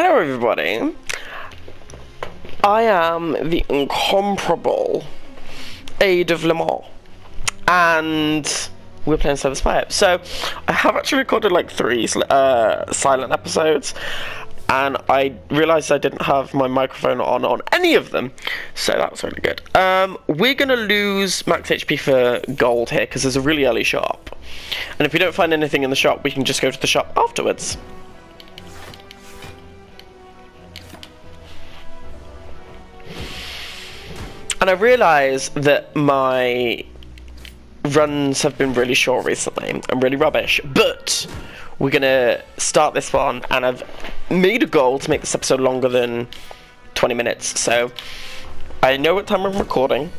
Hello, everybody. I am the incomparable Aid of Le Mans, and we're playing the Spire. So, I have actually recorded like three uh, silent episodes, and I realised I didn't have my microphone on on any of them, so that was really good. Um, we're gonna lose max HP for gold here because there's a really early shop, and if we don't find anything in the shop, we can just go to the shop afterwards. And I realise that my runs have been really short recently and really rubbish, but we're gonna start this one, and I've made a goal to make this episode longer than 20 minutes. So I know what time I'm recording,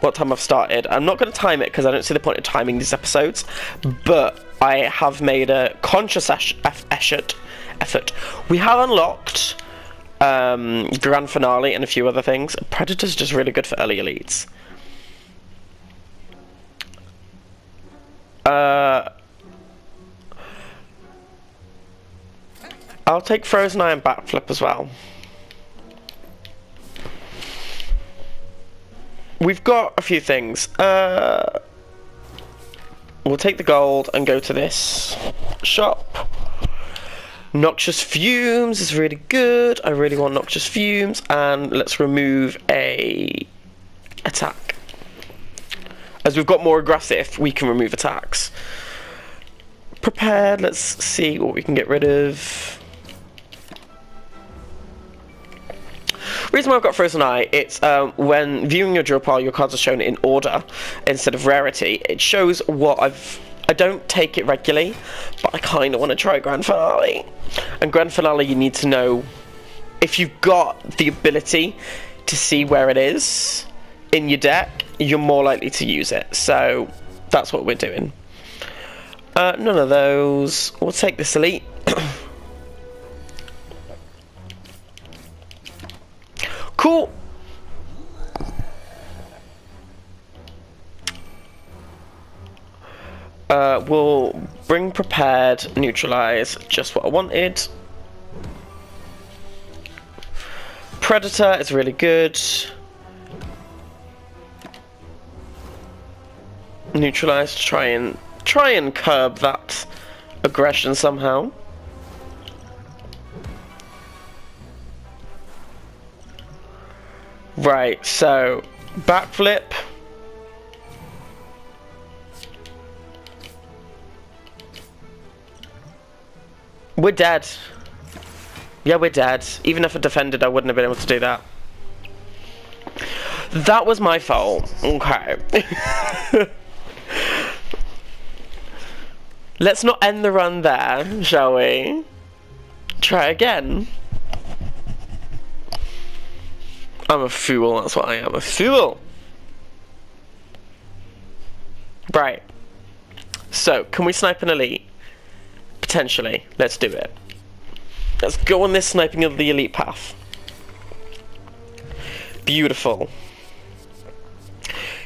what time I've started. I'm not gonna time it because I don't see the point of timing these episodes, but I have made a conscious effort. Effort. We have unlocked um, Grand Finale and a few other things. Predator's just really good for early elites. Uh, I'll take Frozen and Backflip as well. We've got a few things. Uh, we'll take the gold and go to this shop. Noxious Fumes is really good. I really want Noxious Fumes. And let's remove a attack. As we've got more aggressive, we can remove attacks. Prepared, let's see what we can get rid of. reason why I've got Frozen Eye, it's um, when viewing your draw pile, your cards are shown in order instead of rarity. It shows what I've I don't take it regularly, but I kind of want to try Grand Finale. And Grand Finale, you need to know if you've got the ability to see where it is in your deck, you're more likely to use it. So that's what we're doing. Uh, none of those. We'll take this elite. cool. Uh, we'll bring prepared, neutralize, just what I wanted. Predator is really good. Neutralize to try and try and curb that aggression somehow. Right, so backflip. We're dead. Yeah, we're dead. Even if I defended, I wouldn't have been able to do that. That was my fault. Okay. Let's not end the run there, shall we? Try again. I'm a fool, that's what I am. A fool! Right. So, can we snipe an elite? Potentially. Let's do it. Let's go on this sniping of the elite path. Beautiful.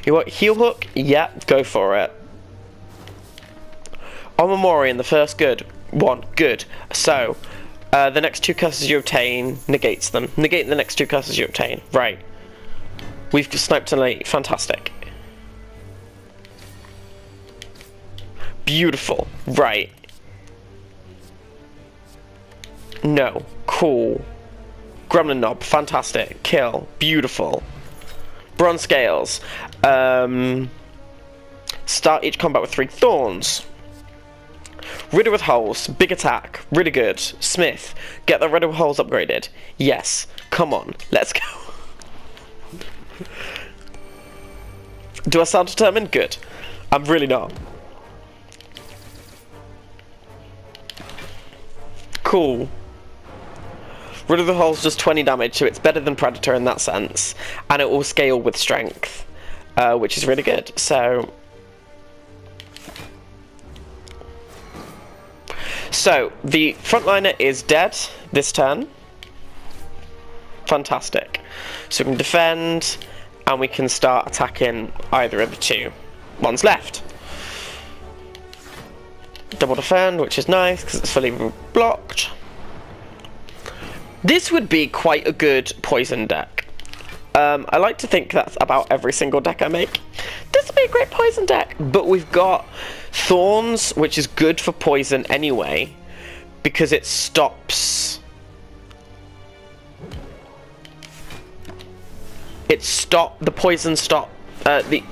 You want heel hook? Yeah, go for it. On in the first good one. Good. So, uh, the next two curses you obtain negates them. Negate the next two curses you obtain. Right. We've sniped an elite. Fantastic. Beautiful. Right. No. Cool. Gremlin Knob. Fantastic. Kill. Beautiful. Bronze Scales. Um, start each combat with three thorns. Riddle with holes. Big attack. Really good. Smith. Get the riddle with holes upgraded. Yes. Come on. Let's go. Do I sound determined? Good. I'm really not. Cool. Riddle with Holes just 20 damage, so it's better than Predator in that sense. And it will scale with strength, uh, which is really good. So... So, the frontliner is dead this turn. Fantastic. So we can defend, and we can start attacking either of the two ones left. Double defend, which is nice, because it's fully blocked. This would be quite a good poison deck. Um, I like to think that's about every single deck I make. This would be a great poison deck, but we've got Thorns, which is good for poison anyway, because it stops... It stop the poison stop uh, the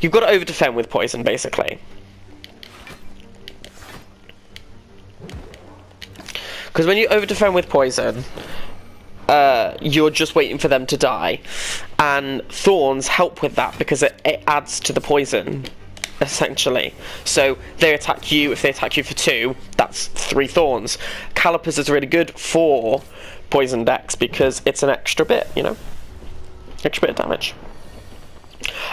you've got to over defend with poison basically. Because when you over defend with poison, uh, you're just waiting for them to die. And thorns help with that because it, it adds to the poison, essentially. So they attack you, if they attack you for two, that's three thorns. Calipers is really good for poison decks because it's an extra bit, you know? Extra bit of damage.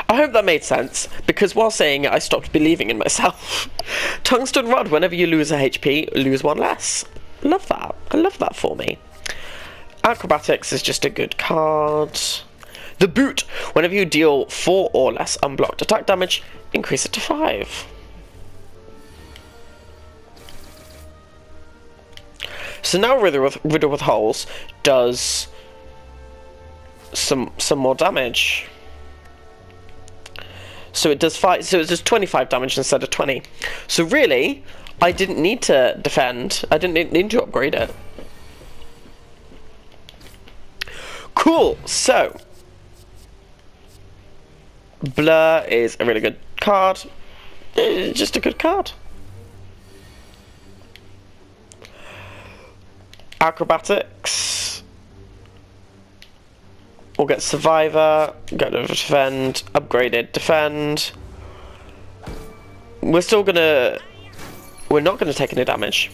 I hope that made sense, because while saying it, I stopped believing in myself. Tungsten Rod, whenever you lose a HP, lose one less. Love that. I love that for me. Acrobatics is just a good card. The Boot, whenever you deal 4 or less unblocked attack damage, increase it to 5. So now Riddle with, Riddle with Holes does some some more damage. So it does five. So it does 25 damage instead of 20. So really, I didn't need to defend. I didn't need to upgrade it. Cool. So Blur is a really good card. It's just a good card. Acrobatics. We'll get Survivor, get to Defend, Upgraded Defend. We're still gonna... We're not gonna take any damage.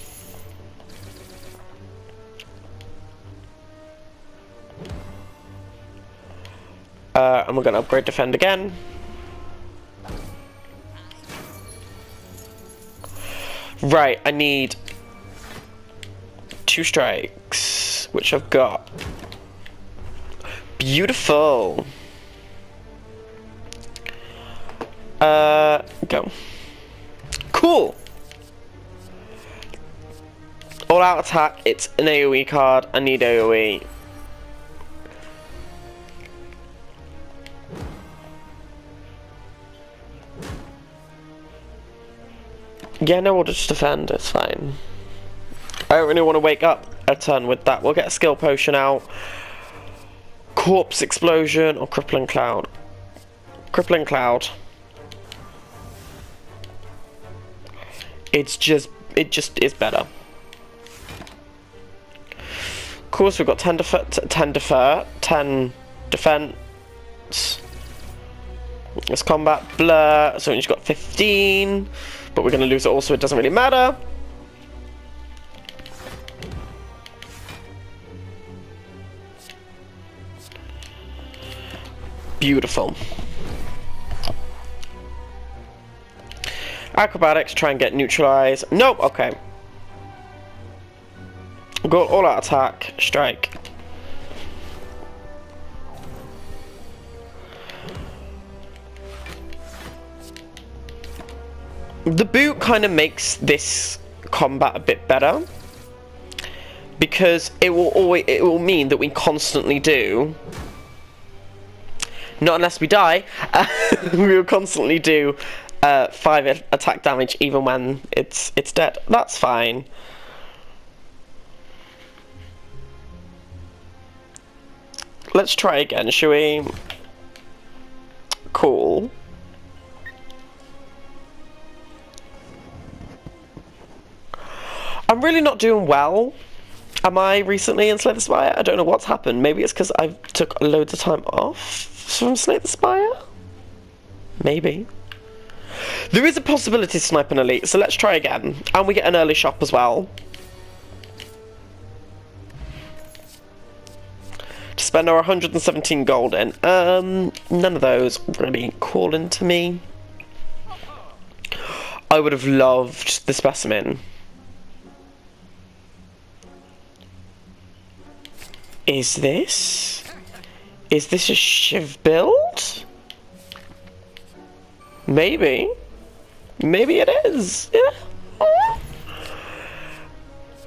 Uh, and we're gonna upgrade Defend again. Right, I need two strikes, which I've got. Beautiful. Uh, go. Cool. All out attack, it's an AoE card. I need AoE. Yeah, no, we'll just defend, it's fine. I don't really want to wake up a turn with that. We'll get a skill potion out. Corpse Explosion or Crippling Cloud? Crippling Cloud. It's just, it just is better. Course, we've got 10 defer, 10 defer, 10 defense. It's combat blur, so we've got 15, but we're going to lose it also, it doesn't really matter. Beautiful. Acrobatics, try and get neutralized. Nope, okay. Go all out attack, strike. The boot kind of makes this combat a bit better because it will always it will mean that we constantly do not unless we die. We will constantly do uh, five attack damage even when it's it's dead. That's fine. Let's try again, shall we? Cool. I'm really not doing well am I recently in Slay the Spire? I don't know what's happened. Maybe it's because I took loads of time off from Slay the Spire? Maybe. There is a possibility to snipe an elite, so let's try again. And we get an early shop as well. Spend our 117 gold in. Um, none of those really call into me. I would have loved the specimen. Is this? Is this a Shiv build? Maybe. Maybe it is. Yeah.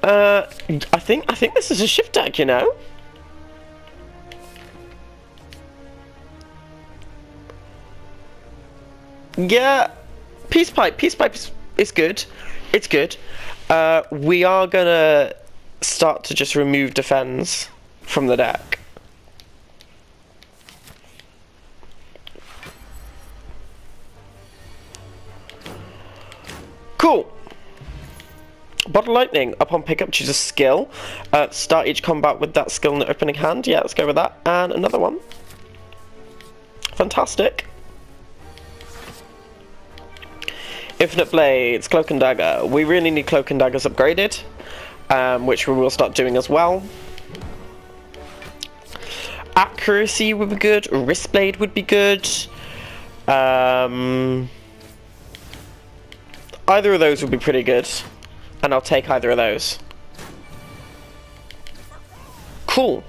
Uh, I think I think this is a Shiv deck, you know. Yeah, peace pipe. Peace pipe is, is good. It's good. Uh, we are gonna start to just remove defense from the deck. Cool. Bottle Lightning, upon pickup, choose a skill. Uh, start each combat with that skill in the opening hand. Yeah, let's go with that. And another one. Fantastic. Infinite Blades, Cloak and Dagger. We really need Cloak and Daggers upgraded, um, which we will start doing as well. Accuracy would be good. Wrist Blade would be good. Um, either of those would be pretty good. And I'll take either of those. Cool.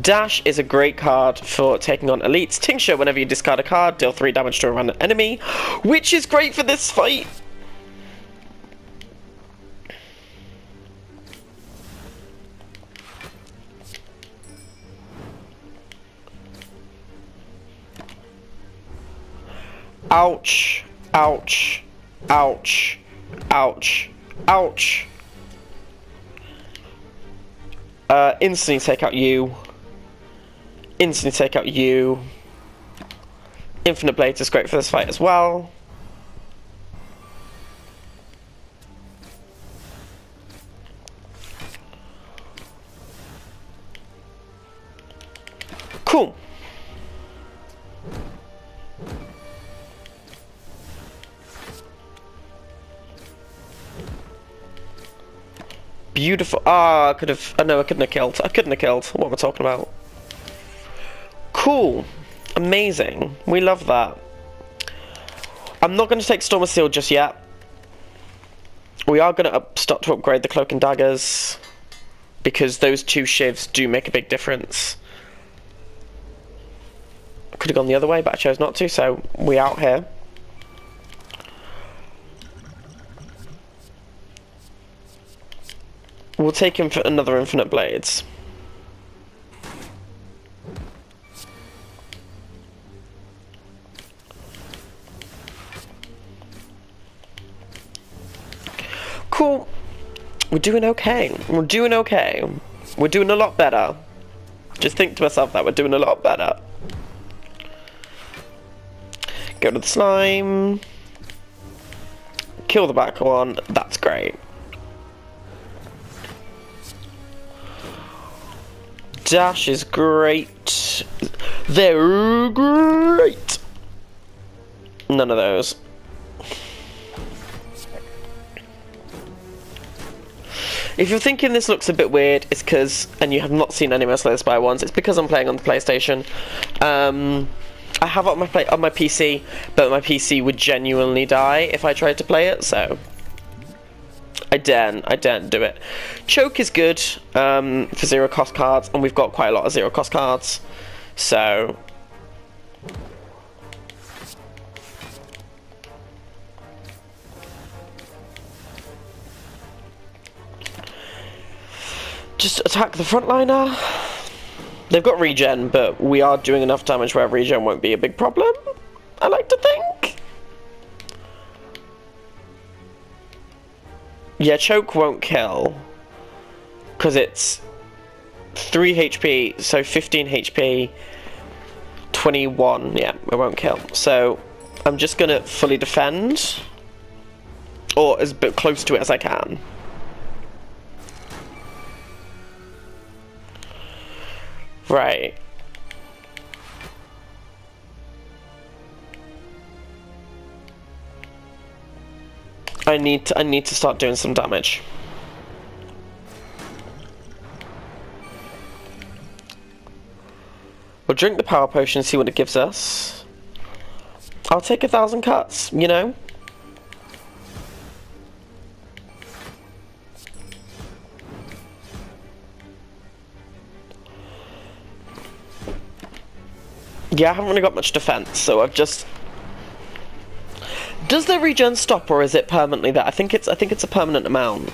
Dash is a great card for taking on elites. Tingsha, whenever you discard a card, deal 3 damage to a random enemy, which is great for this fight. Ouch, ouch, ouch, ouch, ouch. Uh, instantly take out you. Instantly take out you. Infinite Blades is great for this fight as well. Cool. Beautiful. Ah, I could have. I know I couldn't have killed. I couldn't have killed. What am I talking about? Cool. Amazing. We love that. I'm not going to take Storm of Steel just yet. We are going to start to upgrade the Cloak and Daggers. Because those two shivs do make a big difference. Could have gone the other way, but I chose not to, so we out here. We'll take him for another Infinite Blades. Cool. We're doing okay. We're doing okay. We're doing a lot better. Just think to myself that we're doing a lot better. Go to the slime. Kill the back one. That's great. Dash is great. They're great. None of those. If you're thinking this looks a bit weird, it's because, and you have not seen any of my Slay the Spire ones, it's because I'm playing on the PlayStation. Um, I have it on my play on my PC, but my PC would genuinely die if I tried to play it, so I daren't, I daren't do it. Choke is good um, for zero cost cards, and we've got quite a lot of zero cost cards, so just attack the frontliner. They've got regen, but we are doing enough damage where regen won't be a big problem. I like to think. Yeah, choke won't kill. Because it's 3 HP, so 15 HP, 21. Yeah, it won't kill. So I'm just going to fully defend. Or as close to it as I can. Right. I need to, I need to start doing some damage. We'll drink the power potion, see what it gives us. I'll take a thousand cuts, you know? Yeah, I haven't really got much defense, so I've just Does the regen stop or is it permanently there? I think it's I think it's a permanent amount.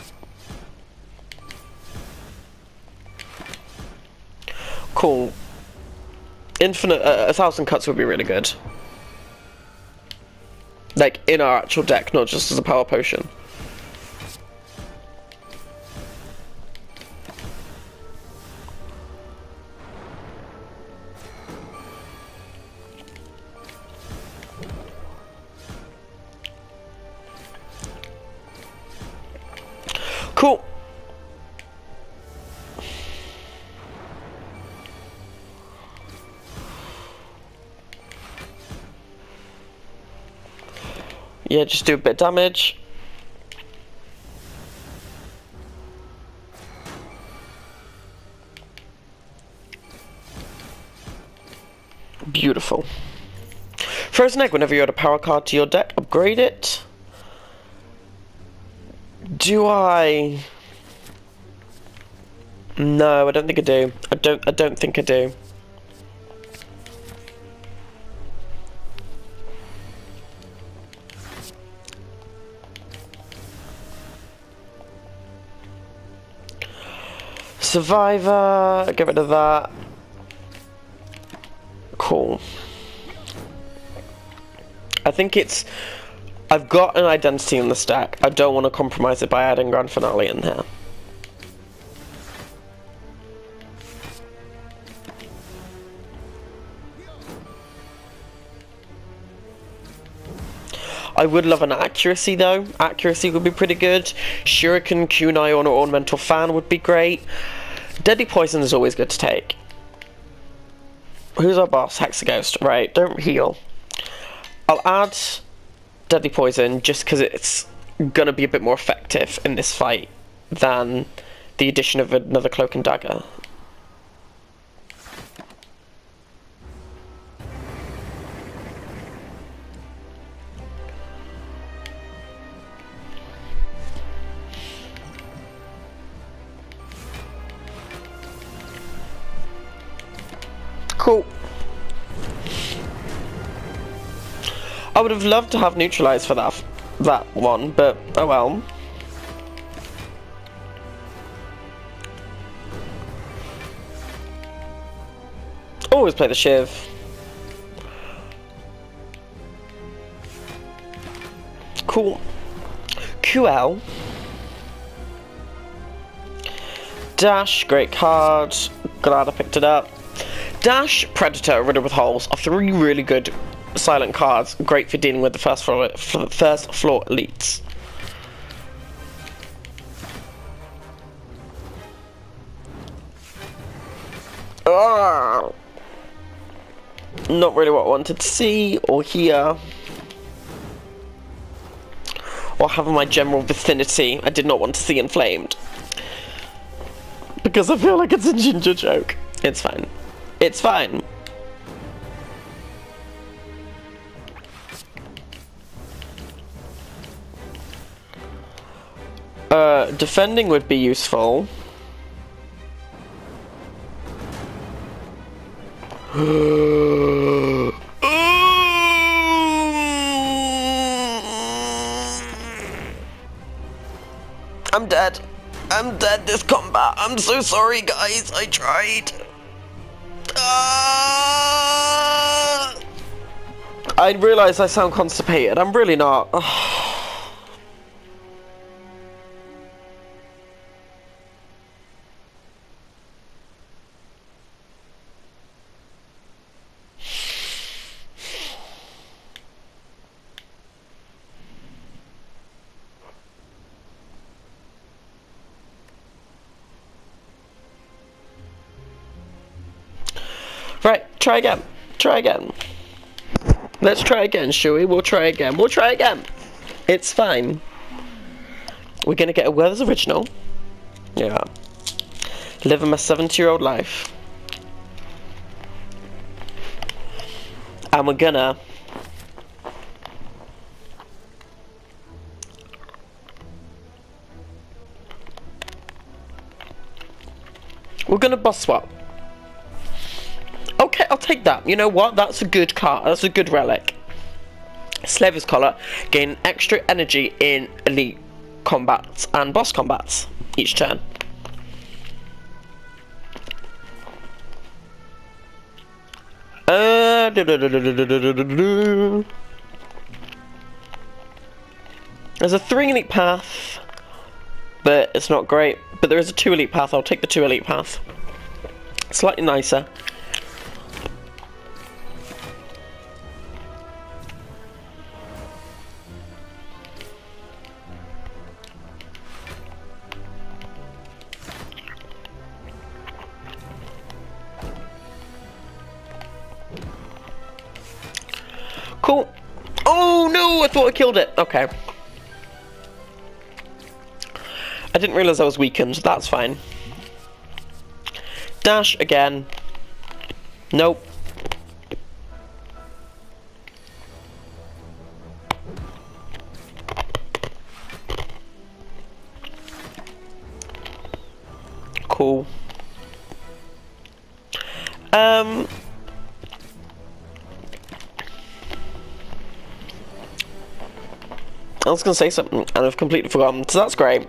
Cool. Infinite uh, a thousand cuts would be really good. Like in our actual deck, not just as a power potion. Yeah, just do a bit of damage. Beautiful. Frozen Egg, whenever you add a power card to your deck, upgrade it. Do I... No, I don't think I do. I don't I don't think I do. Survivor, get rid of that. Cool. I think it's... I've got an identity in the stack. I don't want to compromise it by adding Grand Finale in there. I would love an accuracy though. Accuracy would be pretty good. Shuriken, Kunai, or an ornamental fan would be great. Deadly poison is always good to take. Who's our boss? Hexaghost. Right, don't heal. I'll add deadly poison just because it's gonna be a bit more effective in this fight than the addition of another cloak and dagger. Cool. I would have loved to have neutralized for that that one, but oh well. Always play the Shiv. Cool. QL. Dash, great card. Glad I picked it up. Dash, Predator, Riddle with Holes are three really good silent cards, great for dealing with the first floor, first floor elites. Ah, not really what I wanted to see or hear. Or have in my general vicinity. I did not want to see inflamed. Because I feel like it's a ginger joke. It's fine. It's fine. Uh, defending would be useful. I'm dead. I'm dead this combat. I'm so sorry, guys. I tried. I realise I sound constipated. I'm really not. Right, try again. Try again. Let's try again, shall we? We'll try again. We'll try again. It's fine. We're gonna get a Werther's original. Yeah. Living my 70 year old life. And we're gonna We're gonna boss swap. I'll take that. You know what? That's a good card. That's a good relic. Slaver's Collar, gain extra energy in elite combats and boss combats each turn. Uh, There's a three elite path, but it's not great. But there is a two elite path. I'll take the two elite path. Slightly nicer. I thought I killed it. Okay. I didn't realise I was weakened, that's fine. Dash again. Nope. Was going to say something and I've completely forgotten, so that's great.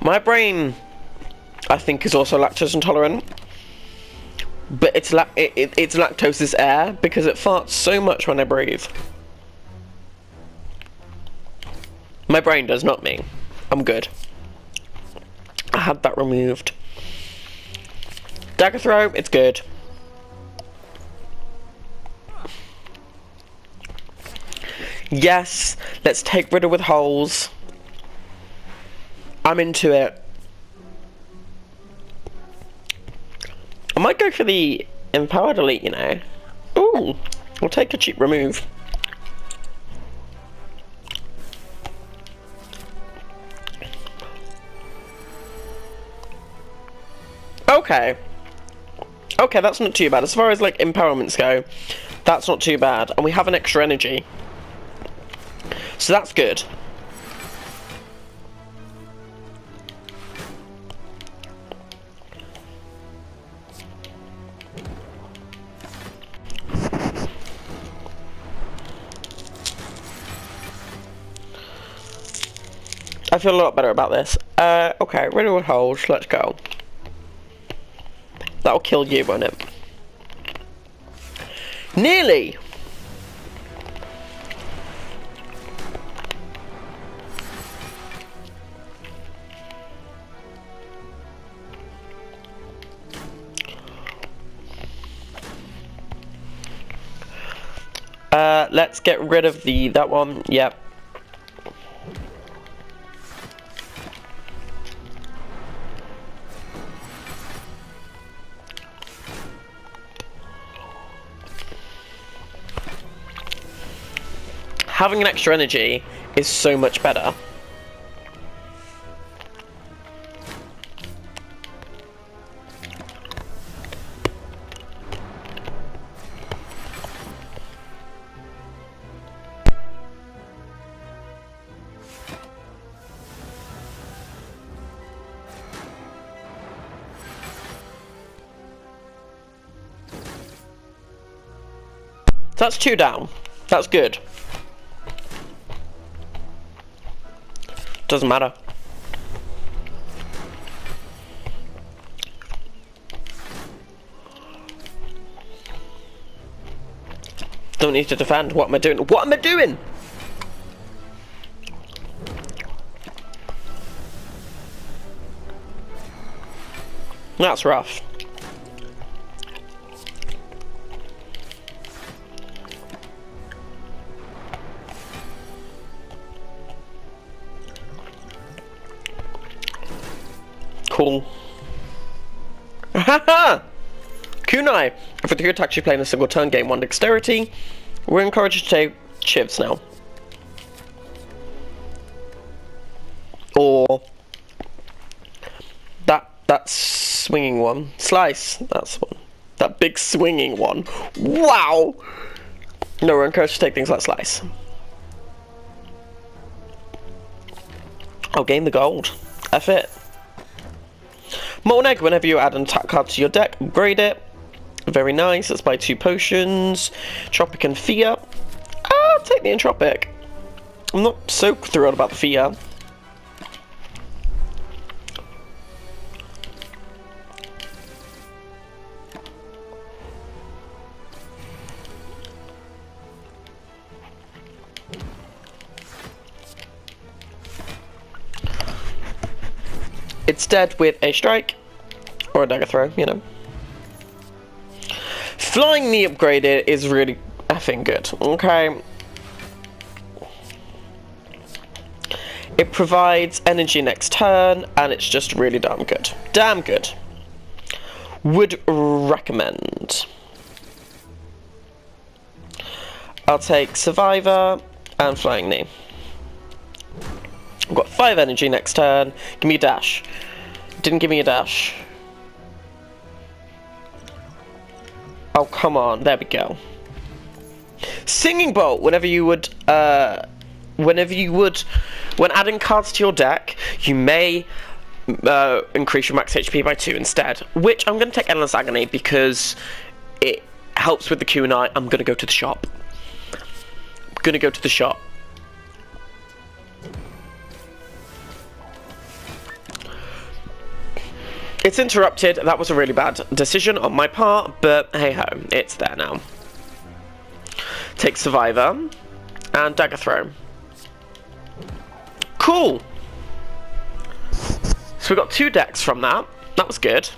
My brain, I think, is also lactose intolerant. But it's la it, it, it's lactose air because it farts so much when I breathe. My brain does, not me. I'm good. I had that removed. Dagger throw, it's good. Yes, let's take Riddle with holes. I'm into it. I might go for the Empowered Elite, you know. Ooh, we'll take a cheap remove. Okay. Okay, that's not too bad. As far as, like, empowerments go, that's not too bad. And we have an extra energy. So that's good. I feel a lot better about this. Uh, okay, Riddle with holes, let's go. That'll kill you, won't it? Nearly! Uh, let's get rid of the, that one, yep. Having an extra energy is so much better. That's two down. That's good. Doesn't matter. Don't need to defend. What am I doing? What am I doing? That's rough. Haha! Kunai! For the attack you play in a single turn, gain 1 dexterity. We're encouraged to take shivs now. Or that that swinging one. Slice, that's one. That big swinging one. Wow! No, we're encouraged to take things like slice. I'll gain the gold. F it. Egg, whenever you add an attack card to your deck, upgrade it. Very nice, let's buy two potions. Tropic and Fear. Ah, I'll take the Entropic. I'm not so thrilled about the Fear. It's dead with a strike or a dagger throw, you know. Flying Knee upgraded is really effing good, okay? It provides energy next turn, and it's just really damn good. Damn good. Would recommend. I'll take Survivor and Flying Knee. I've got 5 energy next turn. Give me a dash. Didn't give me a dash. Oh, come on. There we go. Singing Bowl, whenever you would, uh, whenever you would, when adding cards to your deck, you may uh, increase your max HP by 2 instead. Which I'm going to take Endless Agony because it helps with the Kunai. I'm going to go to the shop. I'm going to go to the shop. It's interrupted. That was a really bad decision on my part, but hey ho, it's there now. Take Survivor and Dagger Throw. Cool. So we got two decks from that. That was good.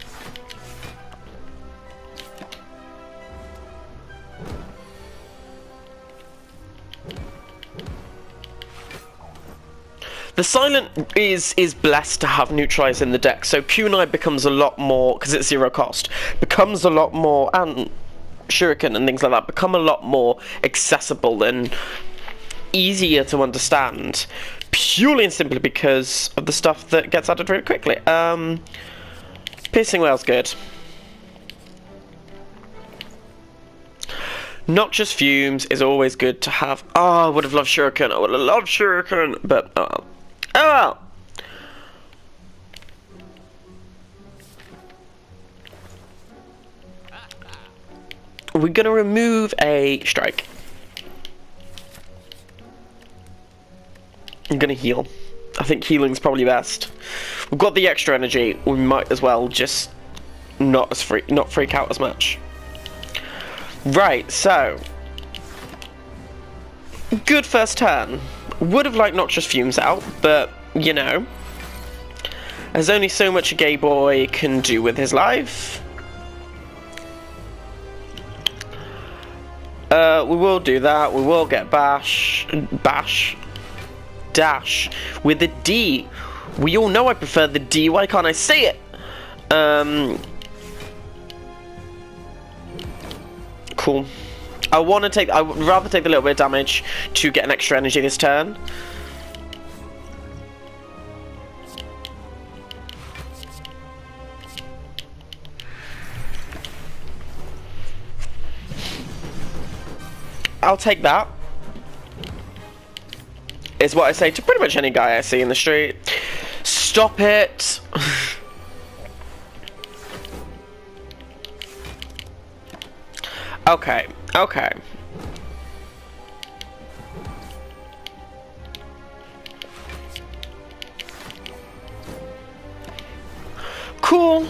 The Silent is is blessed to have Neutralize in the deck, so Kunai becomes a lot more, because it's zero cost, becomes a lot more, and Shuriken and things like that become a lot more accessible and easier to understand, purely and simply because of the stuff that gets added really quickly. Um, Piercing Wail's good. Noxious Fumes is always good to have. Oh, I would have loved Shuriken. I would have loved Shuriken, but oh, We're gonna remove a strike. I'm gonna heal. I think healing's probably best. We've got the extra energy. We might as well just not as freak, not freak out as much. Right, so good first turn. Would have liked Noxious Fumes out, but, you know. There's only so much a gay boy can do with his life. Uh, we will do that. We will get bash, bash, dash with a D. We all know I prefer the D. Why can't I say it? Um, cool. I want to take. I would rather take a little bit of damage to get an extra energy this turn. I'll take that. Is what I say to pretty much any guy I see in the street. Stop it! okay, Okay. Cool.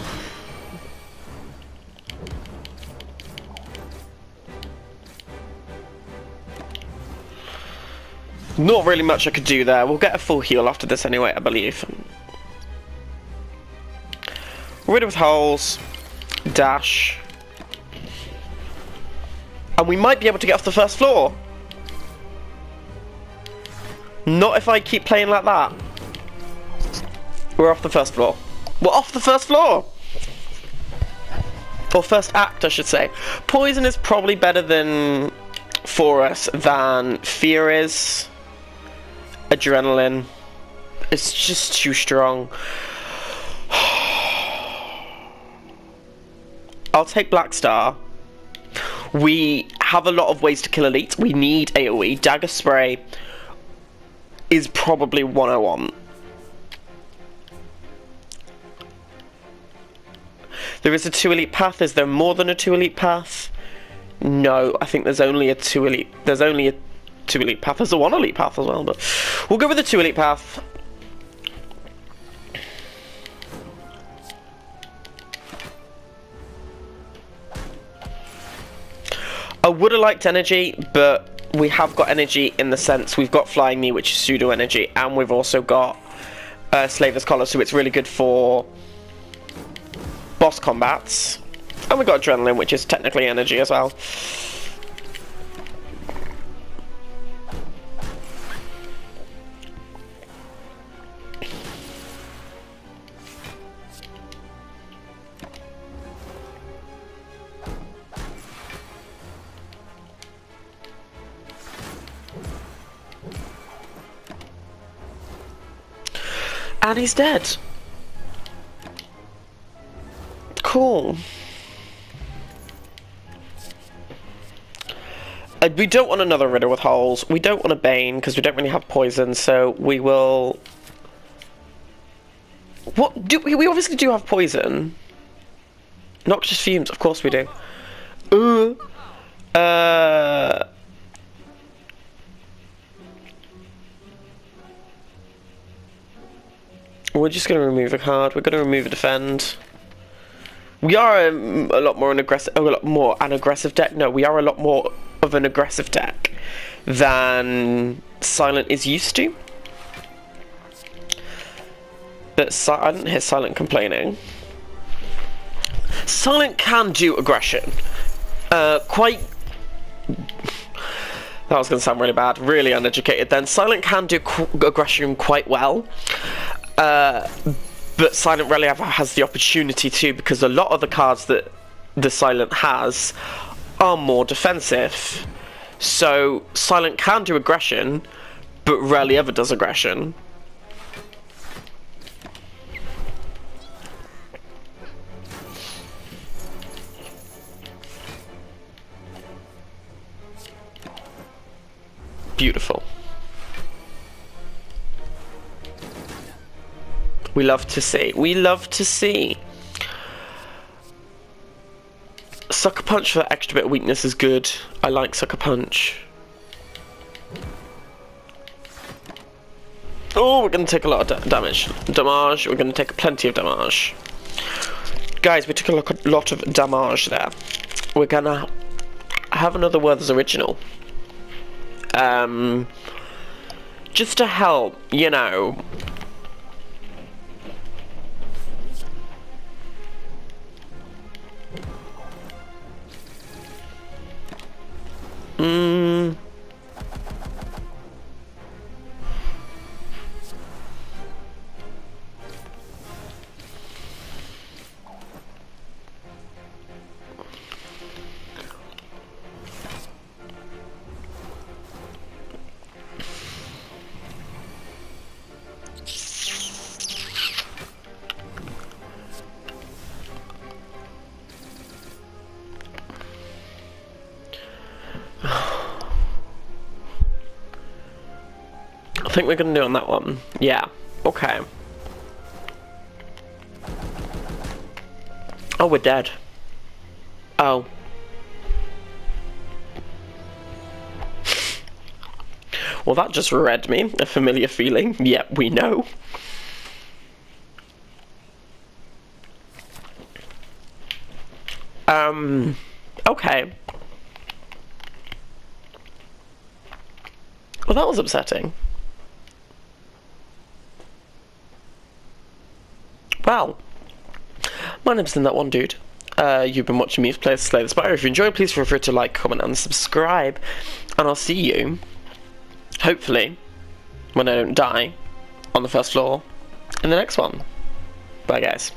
Not really much I could do there. We'll get a full heal after this anyway, I believe. Riddle with holes. Dash. And we might be able to get off the first floor. Not if I keep playing like that. We're off the first floor. We're off the first floor! Or first act, I should say. Poison is probably better than for us than fear is adrenaline. It's just too strong. I'll take Black Star. We have a lot of ways to kill elites. We need AoE. Dagger Spray is probably 101. There is a two elite path. Is there more than a two elite path? No, I think there's only a two elite. There's only a two elite path. There's a one elite path as well, but we'll go with the two elite path. I would have liked energy, but we have got energy in the sense we've got Flying Knee, which is pseudo energy, and we've also got uh, Slaver's Collar, so it's really good for boss combats. And we've got Adrenaline, which is technically energy as well. And he's dead. Cool. Uh, we don't want another Riddle with holes. We don't want a Bane because we don't really have poison, so we will... What? Do we, we obviously do have poison. Noxious fumes, of course we do. Ooh. Uh... We're just going to remove a card. We're going to remove a defend. We are um, a lot more an aggressive, a lot more an aggressive deck. No, we are a lot more of an aggressive deck than Silent is used to. But si I didn't hear Silent complaining. Silent can do aggression. Uh, quite. That was going to sound really bad, really uneducated then. Silent can do aggression quite well. Uh, but Silent ever has the opportunity to because a lot of the cards that the Silent has are more defensive. So Silent can do aggression, but rarely ever does aggression. Beautiful. We love to see. We love to see. Sucker Punch for extra bit of weakness is good. I like Sucker Punch. Oh, we're going to take a lot of da damage. Damage, we're going to take plenty of damage. Guys, we took a lot of damage there. We're going to have another Werther's Original. Um, just to help, you know, think we're gonna do on that one. Yeah. Okay. Oh, we're dead. Oh. Well, that just read me. A familiar feeling. Yep, yeah, we know. Um, okay. Well, that was upsetting. Well, my name's in that one dude. Uh, you've been watching me play Slay the Spire. If you enjoyed, please feel free to like, comment, and subscribe. And I'll see you, hopefully, when I don't die, on the first floor, in the next one. Bye, guys.